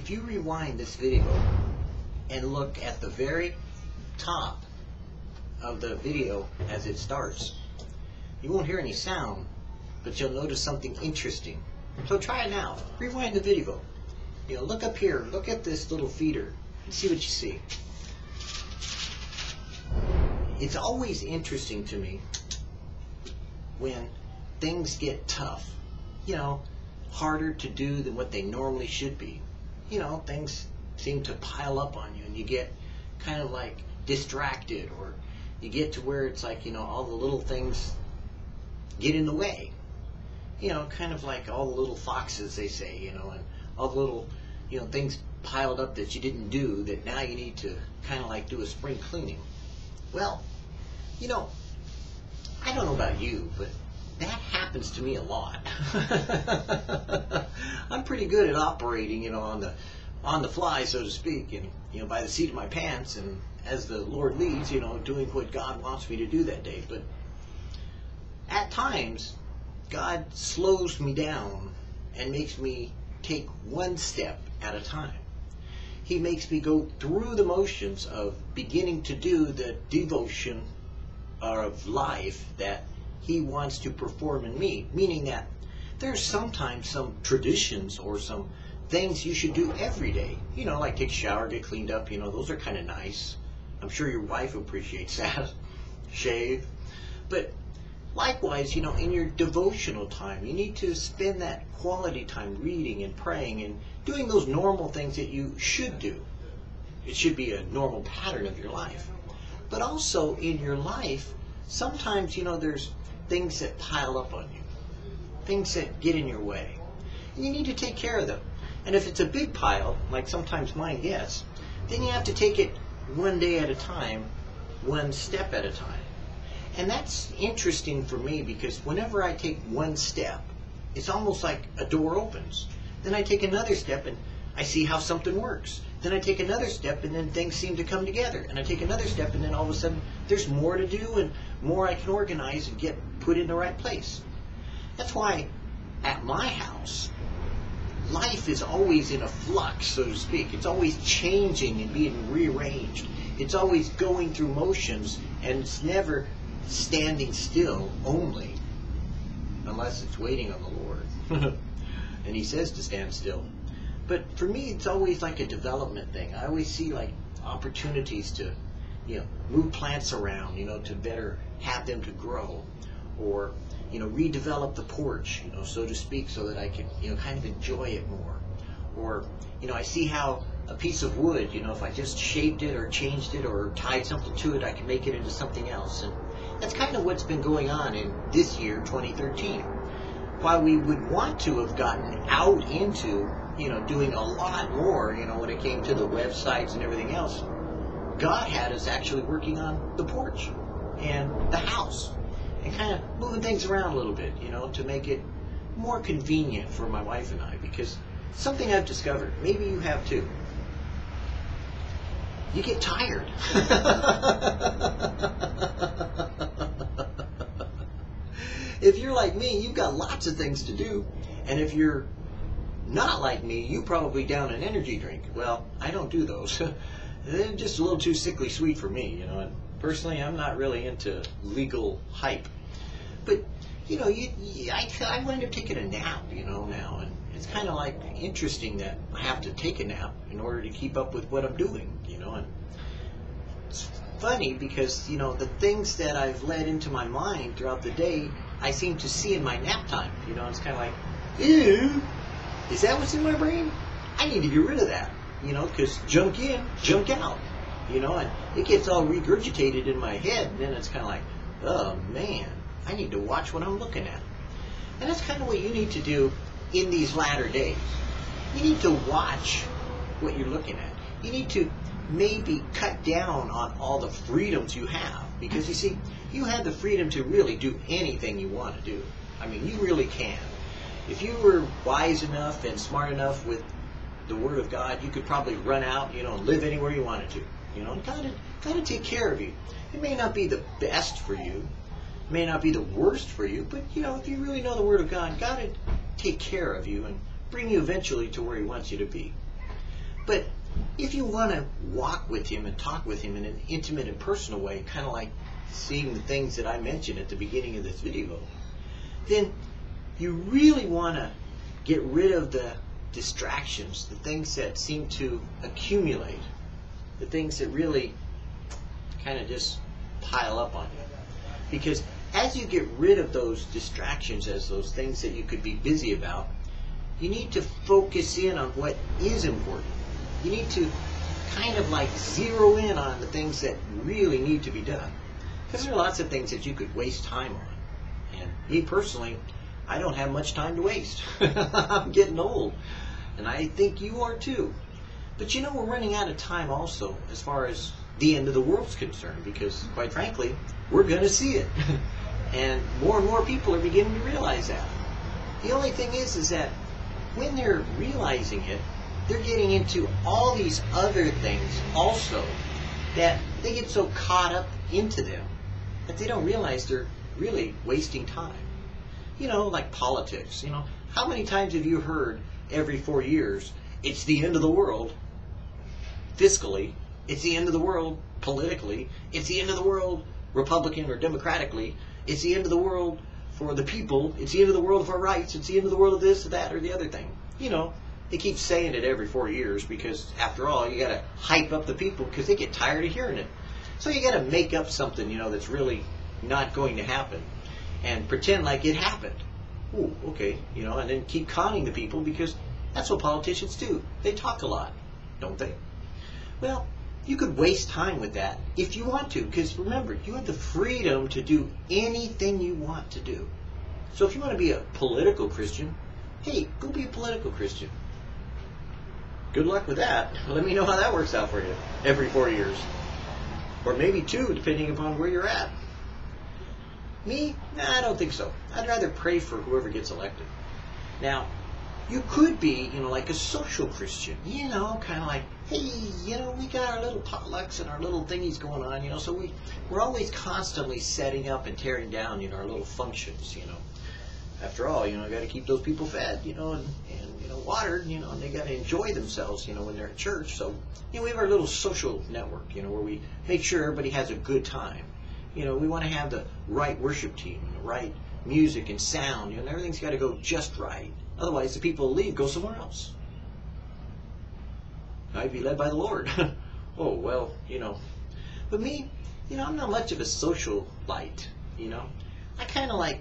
if you rewind this video and look at the very top of the video as it starts, you won't hear any sound, but you'll notice something interesting. So try it now. Rewind the video. You know, look up here, look at this little feeder, and see what you see. It's always interesting to me when things get tough. You know, harder to do than what they normally should be. You know, things seem to pile up on you and you get kind of like distracted or you get to where it's like, you know, all the little things get in the way. You know, kind of like all the little foxes, they say, you know, and all the little, you know, things piled up that you didn't do that now you need to kind of like do a spring cleaning. Well, you know, I don't know about you, but that happens to me a lot. I'm pretty good at operating, you know, on the on the fly, so to speak, and you know, by the seat of my pants, and as the Lord leads, you know, doing what God wants me to do that day. But at times, God slows me down and makes me take one step at a time. He makes me go through the motions of beginning to do the devotion of life that he wants to perform in me, meaning that there's sometimes some traditions or some things you should do every day. You know, like take a shower, get cleaned up, you know, those are kind of nice. I'm sure your wife appreciates that. Shave. But likewise, you know, in your devotional time, you need to spend that quality time reading and praying and doing those normal things that you should do. It should be a normal pattern of your life. But also in your life, sometimes, you know, there's things that pile up on you, things that get in your way. And you need to take care of them. And if it's a big pile, like sometimes mine gets, then you have to take it one day at a time, one step at a time. And that's interesting for me because whenever I take one step, it's almost like a door opens. Then I take another step and I see how something works. Then I take another step and then things seem to come together. And I take another step and then all of a sudden there's more to do and more I can organize and get put in the right place. That's why at my house, life is always in a flux, so to speak. It's always changing and being rearranged. It's always going through motions and it's never standing still only, unless it's waiting on the Lord. and He says to stand still. But for me, it's always like a development thing. I always see like opportunities to, you know, move plants around, you know, to better have them to grow, or you know, redevelop the porch, you know, so to speak, so that I can, you know, kind of enjoy it more. Or, you know, I see how a piece of wood, you know, if I just shaped it or changed it or tied something to it, I can make it into something else. And that's kind of what's been going on in this year, 2013. While we would want to have gotten out into, you know, doing a lot more, you know, when it came to the websites and everything else, God had us actually working on the porch and the house and kind of moving things around a little bit, you know, to make it more convenient for my wife and I. Because something I've discovered, maybe you have too, you get tired. if you're like me, you've got lots of things to do. And if you're not like me, you probably down an energy drink. Well, I don't do those. They're just a little too sickly sweet for me, you know. And personally, I'm not really into legal hype. But you know, you, you, I I wind up taking a nap, you know, now, and it's kind of like interesting that I have to take a nap in order to keep up with what I'm doing, you know. And it's funny because you know the things that I've led into my mind throughout the day, I seem to see in my nap time. You know, it's kind of like, ew, is that what's in my brain? I need to get rid of that, you know, because junk in, junk out you know, and it gets all regurgitated in my head, and then it's kind of like, oh man, I need to watch what I'm looking at. And that's kind of what you need to do in these latter days. You need to watch what you're looking at. You need to maybe cut down on all the freedoms you have. Because you see, you have the freedom to really do anything you want to do. I mean, you really can. If you were wise enough and smart enough with the Word of God, you could probably run out, you know, and live anywhere you wanted to you know, and God to, God to take care of you. It may not be the best for you, it may not be the worst for you, but you know, if you really know the Word of God, God will take care of you and bring you eventually to where He wants you to be. But if you want to walk with him and talk with him in an intimate and personal way, kind of like seeing the things that I mentioned at the beginning of this video, then you really want to get rid of the distractions, the things that seem to accumulate, the things that really kind of just pile up on you. Because as you get rid of those distractions, as those things that you could be busy about, you need to focus in on what is important. You need to kind of like zero in on the things that really need to be done. Because there are lots of things that you could waste time on. And me personally, I don't have much time to waste. I'm getting old. And I think you are too. But you know, we're running out of time also as far as the end of the world's concerned because, quite frankly, we're going to see it. and more and more people are beginning to realize that. The only thing is, is that when they're realizing it, they're getting into all these other things also that they get so caught up into them that they don't realize they're really wasting time. You know, like politics. You know, how many times have you heard every four years, it's the end of the world fiscally, it's the end of the world politically, it's the end of the world Republican or democratically, it's the end of the world for the people, it's the end of the world for rights, it's the end of the world of this, that, or the other thing. You know, they keep saying it every four years because, after all, you got to hype up the people because they get tired of hearing it. So you got to make up something, you know, that's really not going to happen, and pretend like it happened. Ooh, okay, you know, and then keep conning the people because that's what politicians do. They talk a lot, don't they? Well, you could waste time with that if you want to, because remember, you have the freedom to do anything you want to do. So if you want to be a political Christian, hey, go be a political Christian. Good luck with that. Let me know how that works out for you every four years. Or maybe two, depending upon where you're at. Me? Nah, I don't think so. I'd rather pray for whoever gets elected. Now, you could be, you know, like a social Christian, you know, kind of like, hey, you know, we got our little potlucks and our little thingies going on, you know, so we, we're always constantly setting up and tearing down, you know, our little functions, you know. After all, you know, got to keep those people fed, you know, and, and you know, watered, you know, and they got to enjoy themselves, you know, when they're at church. So, you know, we have our little social network, you know, where we make sure everybody has a good time. You know, we want to have the right worship team the right music and sound, you know, and everything's got to go just right. Otherwise, the people leave, go somewhere else. I'd be led by the Lord. oh, well, you know. But me, you know, I'm not much of a social light, you know. I kind of like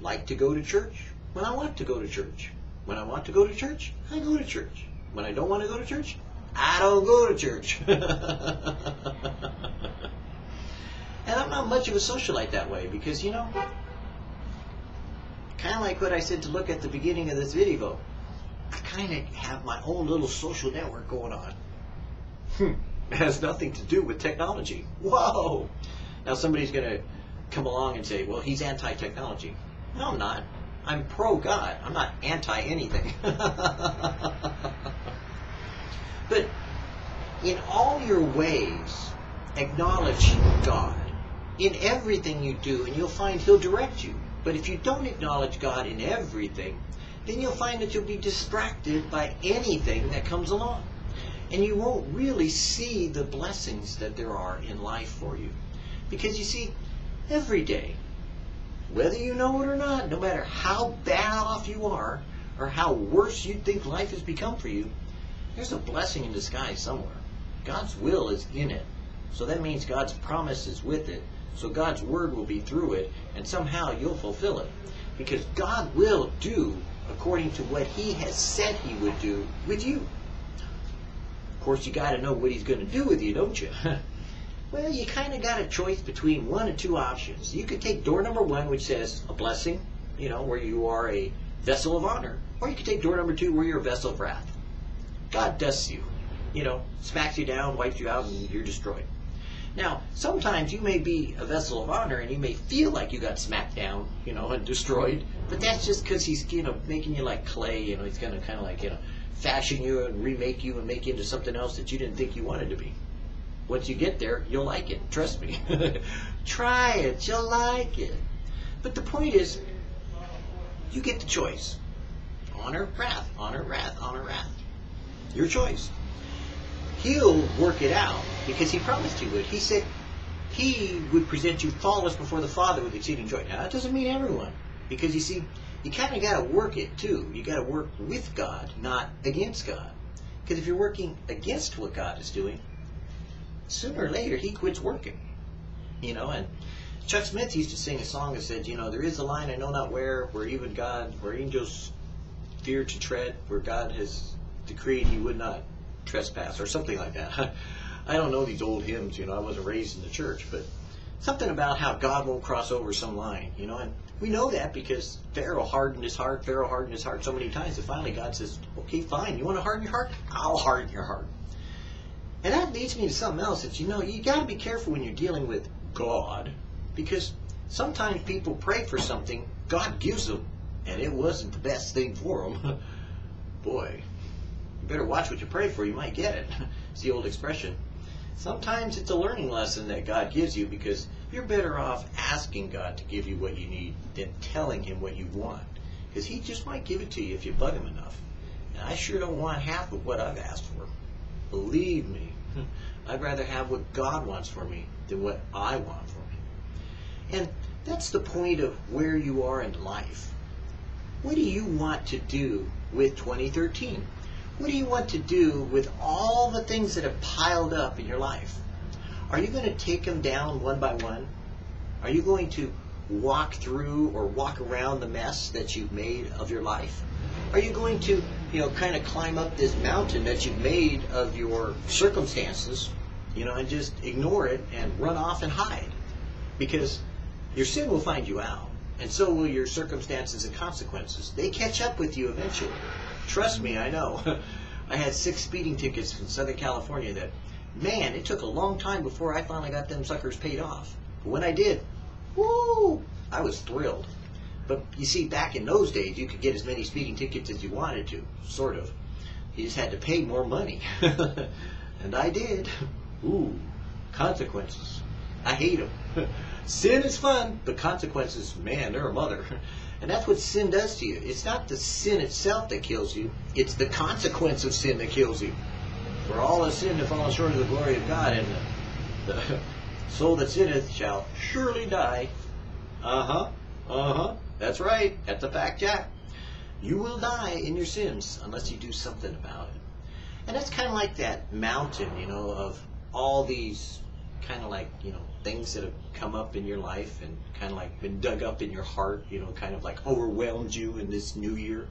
like to go to church when I want to go to church. When I want to go to church, I go to church. When I don't want to go to church, I don't go to church. and I'm not much of a socialite that way because, you know, kind of like what I said to look at the beginning of this video. I kind of have my own little social network going on. Hmm. It has nothing to do with technology. Whoa! Now somebody's going to come along and say, well, he's anti-technology. No, I'm not. I'm pro-God. I'm not anti-anything. but in all your ways, acknowledge God in everything you do, and you'll find He'll direct you. But if you don't acknowledge God in everything, then you'll find that you'll be distracted by anything that comes along. And you won't really see the blessings that there are in life for you. Because you see, every day, whether you know it or not, no matter how bad off you are, or how worse you think life has become for you, there's a blessing in disguise somewhere. God's will is in it. So that means God's promise is with it. So God's word will be through it, and somehow you'll fulfill it. Because God will do according to what He has said He would do with you. Of course, you got to know what He's going to do with you, don't you? well, you kind of got a choice between one or two options. You could take door number one, which says a blessing, you know, where you are a vessel of honor. Or you could take door number two, where you're a vessel of wrath. God dusts you, you know, smacks you down, wipes you out, and you're destroyed. Now, sometimes you may be a vessel of honor and you may feel like you got smacked down, you know, and destroyed, but that's just because he's, you know, making you like clay, you know, he's going to kind of like, you know, fashion you and remake you and make you into something else that you didn't think you wanted to be. Once you get there, you'll like it. Trust me. Try it. You'll like it. But the point is, you get the choice. Honor, wrath. Honor, wrath. Honor, wrath. Your choice. He'll work it out because he promised he would. He said he would present you faultless before the Father with exceeding joy. Now that doesn't mean everyone, because you see, you kind of got to work it too. You got to work with God, not against God. Because if you're working against what God is doing, sooner or later he quits working. You know, and Chuck Smith used to sing a song that said, you know, there is a line I know not where, where even God, where angels fear to tread, where God has decreed he would not trespass, or something like that. I don't know these old hymns, you know, I wasn't raised in the church, but something about how God won't cross over some line, you know, and we know that because Pharaoh hardened his heart, Pharaoh hardened his heart so many times that finally God says, okay, fine, you want to harden your heart? I'll harden your heart. And that leads me to something else that, you know, you got to be careful when you're dealing with God because sometimes people pray for something, God gives them, and it wasn't the best thing for them. Boy, better watch what you pray for, you might get it. It's the old expression. Sometimes it's a learning lesson that God gives you because you're better off asking God to give you what you need than telling Him what you want. Because He just might give it to you if you bug Him enough. And I sure don't want half of what I've asked for. Believe me, I'd rather have what God wants for me than what I want for me. And that's the point of where you are in life. What do you want to do with 2013? What do you want to do with all the things that have piled up in your life? Are you going to take them down one by one? Are you going to walk through or walk around the mess that you've made of your life? Are you going to, you know, kind of climb up this mountain that you've made of your circumstances, you know, and just ignore it and run off and hide? Because your sin will find you out, and so will your circumstances and consequences. They catch up with you eventually. Trust me, I know. I had six speeding tickets in Southern California that, man, it took a long time before I finally got them suckers paid off. But when I did, woo, I was thrilled. But you see, back in those days, you could get as many speeding tickets as you wanted to, sort of. You just had to pay more money. and I did. Ooh, consequences. I hate them. Sin is fun, but consequences, man, they're a mother. And that's what sin does to you. It's not the sin itself that kills you, it's the consequence of sin that kills you. For all have sinned and fallen short of the glory of God, and the, the soul that sinneth shall surely die. Uh huh. Uh huh. That's right. That's a fact, Jack. You will die in your sins unless you do something about it. And that's kind of like that mountain, you know, of all these kind of like, you know, things that have come up in your life and kind of like been dug up in your heart, you know, kind of like overwhelmed you in this new year.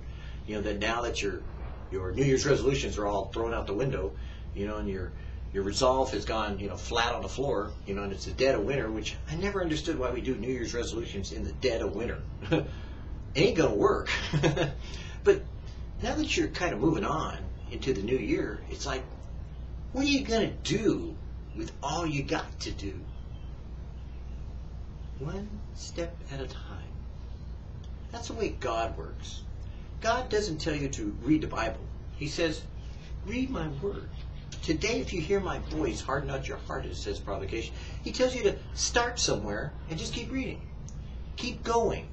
You know, that now that your your New Year's resolutions are all thrown out the window, you know, and your your resolve has gone, you know, flat on the floor, you know, and it's the dead of winter, which I never understood why we do New Year's resolutions in the dead of winter. ain't gonna work. but now that you're kind of moving on into the new year, it's like, what are you gonna do with all you got to do? One step at a time. That's the way God works. God doesn't tell you to read the Bible. He says, read my word. Today, if you hear my voice, harden not your heart, it says provocation. He tells you to start somewhere and just keep reading. Keep going.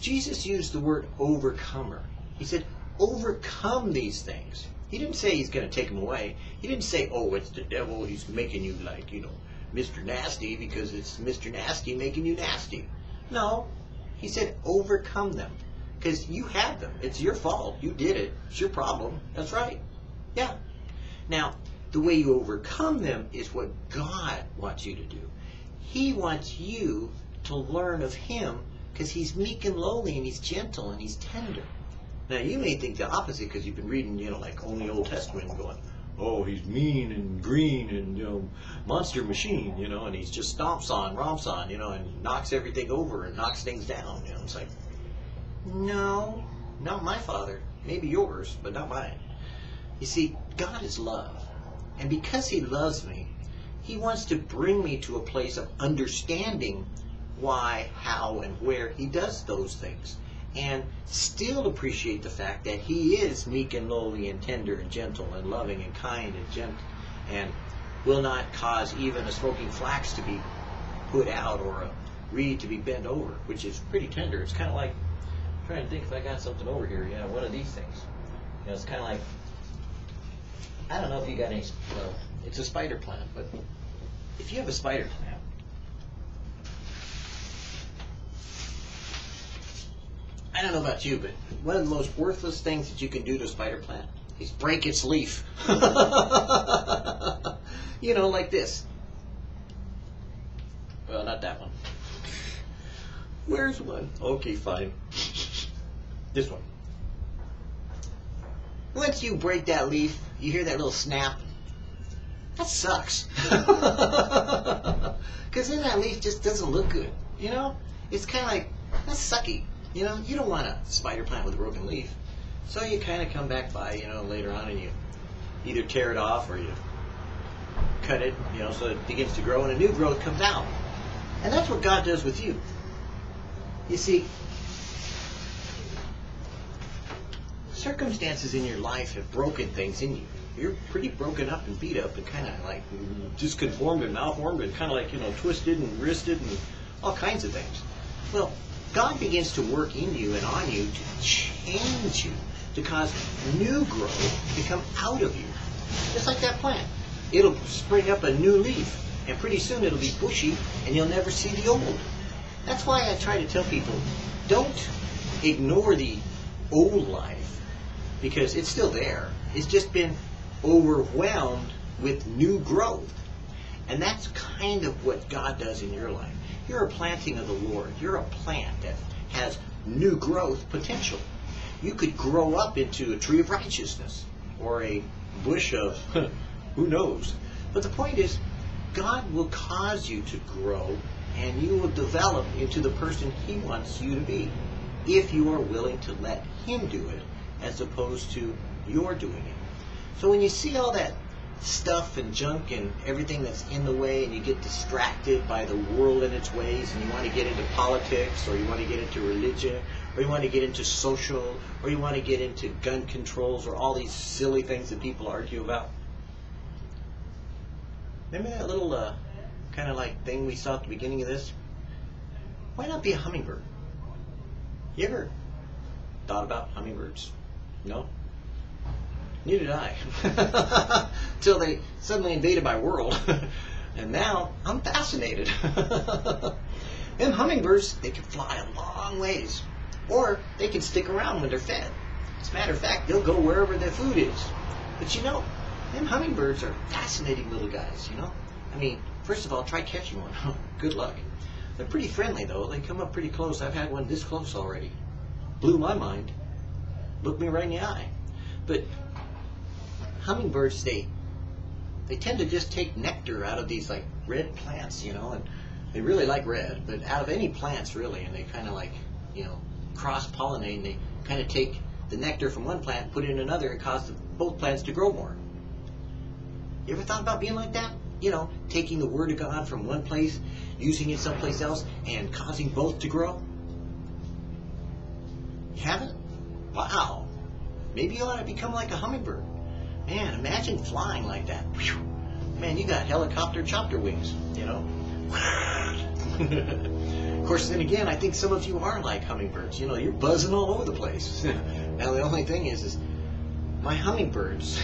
Jesus used the word overcomer. He said, overcome these things. He didn't say he's going to take them away. He didn't say, oh, it's the devil. He's making you like, you know, Mr. Nasty because it's Mr. Nasty making you nasty. No. He said, overcome them. Because you had them. It's your fault. You did it. It's your problem. That's right. Yeah. Now, the way you overcome them is what God wants you to do. He wants you to learn of Him because He's meek and lowly and He's gentle and He's tender. Now, you may think the opposite because you've been reading, you know, like only Old Testament going, oh, he's mean and green and, you know, monster machine, you know, and he's just stomps on, romps on, you know, and knocks everything over and knocks things down. You know, it's like, no, not my father. Maybe yours, but not mine. You see, God is love. And because he loves me, he wants to bring me to a place of understanding why, how, and where he does those things. And still appreciate the fact that he is meek and lowly and tender and gentle and loving and kind and gentle and will not cause even a smoking flax to be put out or a reed to be bent over, which is pretty tender. It's kind of like, I'm trying to think if I got something over here. Yeah, one of these things. You know, it's kind of like I don't know if you got any, well, it's a spider plant, but if you have a spider plant, I don't know about you, but one of the most worthless things that you can do to a spider plant is break its leaf. you know, like this. Well, not that one. Where's one? Okay, fine. This one. Once you break that leaf, you hear that little snap. That sucks. Because then that leaf just doesn't look good. You know? It's kind of like, that's sucky. You know? You don't want a spider plant with a broken leaf. So you kind of come back by, you know, later on and you either tear it off or you cut it, you know, so it begins to grow and a new growth comes out. And that's what God does with you. You see, circumstances in your life have broken things in you. You're pretty broken up and beat up and kind of like disconformed and malformed and kind of like, you know, twisted and wristed and all kinds of things. Well, God begins to work in you and on you to change you, to cause new growth to come out of you. Just like that plant. It'll spring up a new leaf, and pretty soon it'll be bushy, and you'll never see the old. That's why I try to tell people, don't ignore the old life, because it's still there. It's just been overwhelmed with new growth. And that's kind of what God does in your life. You're a planting of the Lord. You're a plant that has new growth potential. You could grow up into a tree of righteousness or a bush of who knows. But the point is, God will cause you to grow and you will develop into the person He wants you to be if you are willing to let Him do it as opposed to your doing it. So when you see all that stuff and junk and everything that's in the way and you get distracted by the world and its ways and you want to get into politics or you want to get into religion or you want to get into social or you want to get into gun controls or all these silly things that people argue about. Remember that little uh, kind of like thing we saw at the beginning of this? Why not be a hummingbird? You ever thought about hummingbirds? No? Neither did I. Until they suddenly invaded my world. and now I'm fascinated. Them hummingbirds, they can fly a long ways. Or they can stick around when they're fed. As a matter of fact, they'll go wherever their food is. But you know, them hummingbirds are fascinating little guys, you know? I mean, first of all, try catching one. Good luck. They're pretty friendly, though. They come up pretty close. I've had one this close already. Blew my mind. Looked me right in the eye. But hummingbirds, they they tend to just take nectar out of these like red plants, you know, and they really like red, but out of any plants really, and they kind of like, you know, cross pollinate and they kind of take the nectar from one plant, put it in another, and cause both plants to grow more. You ever thought about being like that? You know, taking the word of God from one place, using it someplace else, and causing both to grow? You haven't? Wow. Maybe you ought to become like a hummingbird. Man, imagine flying like that. Man, you got helicopter chopper wings, you know? of course, then again, I think some of you are like hummingbirds. You know, you're buzzing all over the place. now, the only thing is, is my hummingbirds,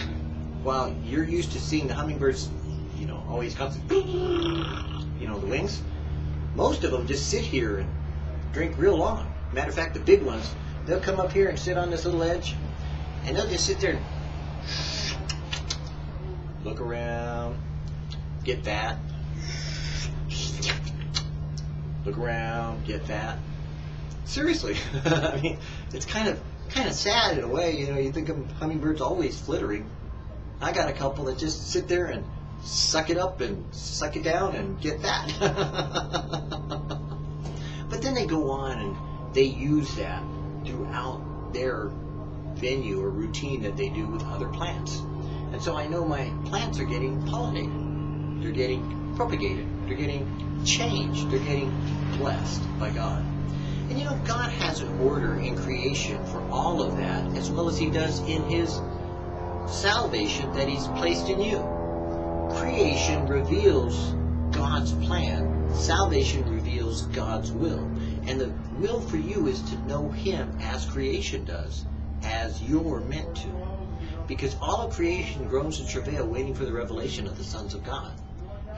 while you're used to seeing the hummingbirds, you know, always constant, you know, the wings, most of them just sit here and drink real long. Matter of fact, the big ones, they'll come up here and sit on this little edge, and they'll just sit there look around, get that, look around, get that. Seriously, I mean, it's kind of kind of sad in a way. You know, you think of hummingbirds always flittering. I got a couple that just sit there and suck it up and suck it down and get that. but then they go on and they use that throughout their venue or routine that they do with other plants. And so I know my plants are getting pollinated. They're getting propagated. They're getting changed. They're getting blessed by God. And you know, God has an order in creation for all of that, as well as He does in His salvation that He's placed in you. Creation reveals God's plan. Salvation reveals God's will. And the will for you is to know Him as creation does, as you're meant to Because all of creation groans and travail waiting for the revelation of the sons of God.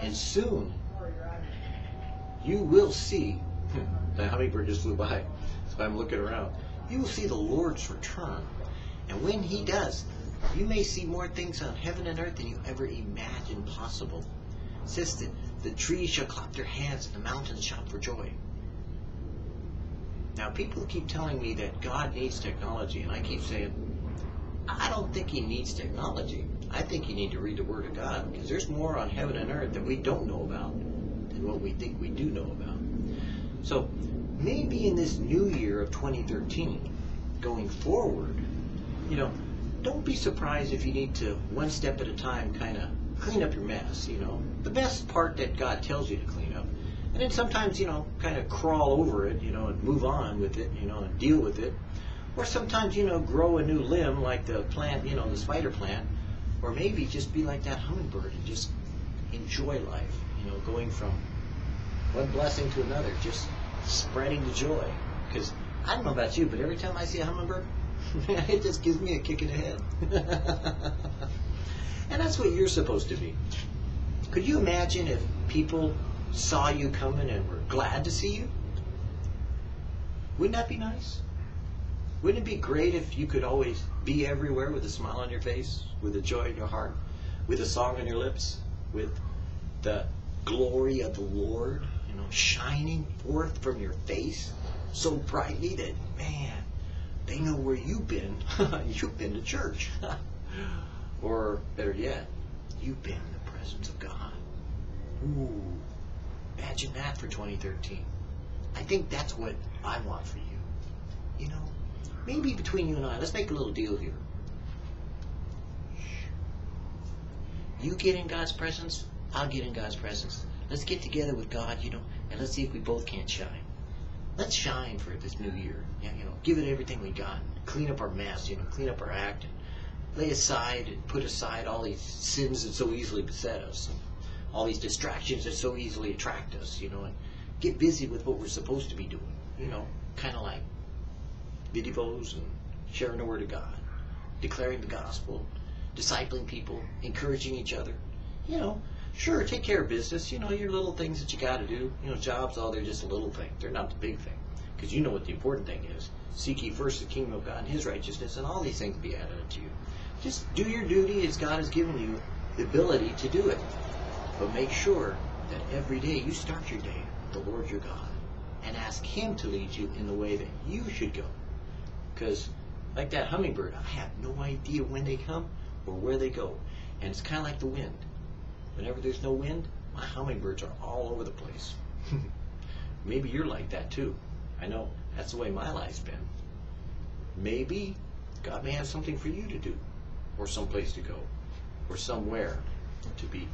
And soon you will see the hummingbird just flew by, so I'm looking around. You will see the Lord's return. And when he does, you may see more things on heaven and earth than you ever imagined possible. It says that the trees shall clap their hands and the mountains shout for joy. Now, people keep telling me that God needs technology, and I keep saying, I don't think he needs technology. I think you need to read the Word of God, because there's more on heaven and earth that we don't know about than what we think we do know about. So, maybe in this new year of 2013, going forward, you know, don't be surprised if you need to, one step at a time, kind of clean up your mess, you know. The best part that God tells you to clean up. And then sometimes, you know, kind of crawl over it, you know, and move on with it, you know, and deal with it. Or sometimes, you know, grow a new limb like the plant, you know, the spider plant. Or maybe just be like that hummingbird and just enjoy life, you know, going from one blessing to another, just spreading the joy. Because I don't know about you, but every time I see a hummingbird, it just gives me a kick in the head. and that's what you're supposed to be. Could you imagine if people saw you coming and were glad to see you? Wouldn't that be nice? Wouldn't it be great if you could always be everywhere with a smile on your face, with a joy in your heart, with a song on your lips, with the glory of the Lord, you know, shining forth from your face so brightly that, man, they know where you've been. you've been to church. or better yet, you've been in the presence of God. Ooh, imagine that for 2013. I think that's what I want for you. You know, maybe between you and I, let's make a little deal here. You get in God's presence, I'll get in God's presence. Let's get together with God, you know, and let's see if we both can't shine. Let's shine for this new year. Yeah, you know, give it everything we got. Clean up our mess, you know, clean up our act, and lay aside and put aside all these sins that so easily beset us, all these distractions that so easily attract us, you know, and get busy with what we're supposed to be doing. You know, kind of like videos and sharing the Word of God, declaring the gospel, discipling people, encouraging each other. You know, sure, take care of business. You know, your little things that you got to do. You know, jobs, oh, they're just a little thing. They're not the big thing. Because you know what the important thing is. Seek ye first the kingdom of God and his righteousness, and all these things will be added unto you. Just do your duty as God has given you the ability to do it. But make sure that every day you start your day with the Lord your God and ask him to lead you in the way that you should go. Because, like that hummingbird, I have no idea when they come or where they go. And it's kind of like the wind. Whenever there's no wind, my hummingbirds are all over the place. Maybe you're like that too. I know that's the way my life's been. Maybe God may have something for you to do, or someplace to go, or somewhere to be.